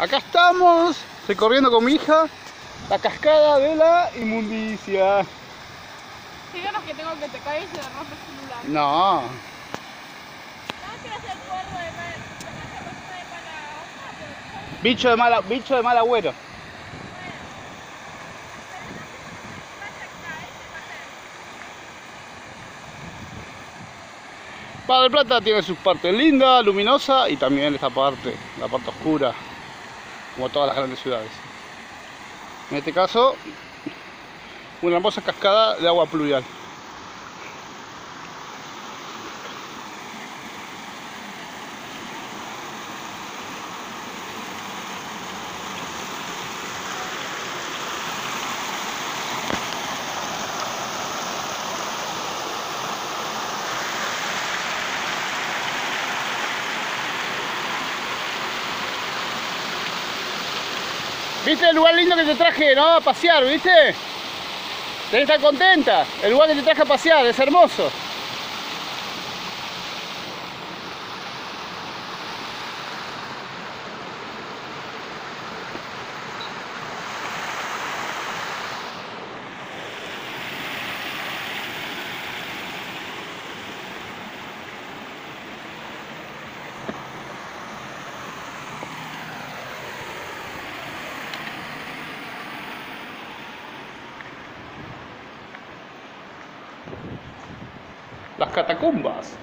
Acá estamos, recorriendo con mi hija la cascada de la inmundicia. Díganos que tengo que te caes y se rompe el celular. No. No, quiero hacer cuerdo de mal. de mala. Bicho de mala, bicho de mal agüero. Mar del Plata tiene sus partes lindas, luminosa y también esta parte, la parte oscura, como todas las grandes ciudades. En este caso, una hermosa cascada de agua pluvial. ¿Viste el lugar lindo que te traje, no? A pasear, ¿viste? Tenés que estar contenta. El lugar que te traje a pasear, es hermoso. Las catacumbas.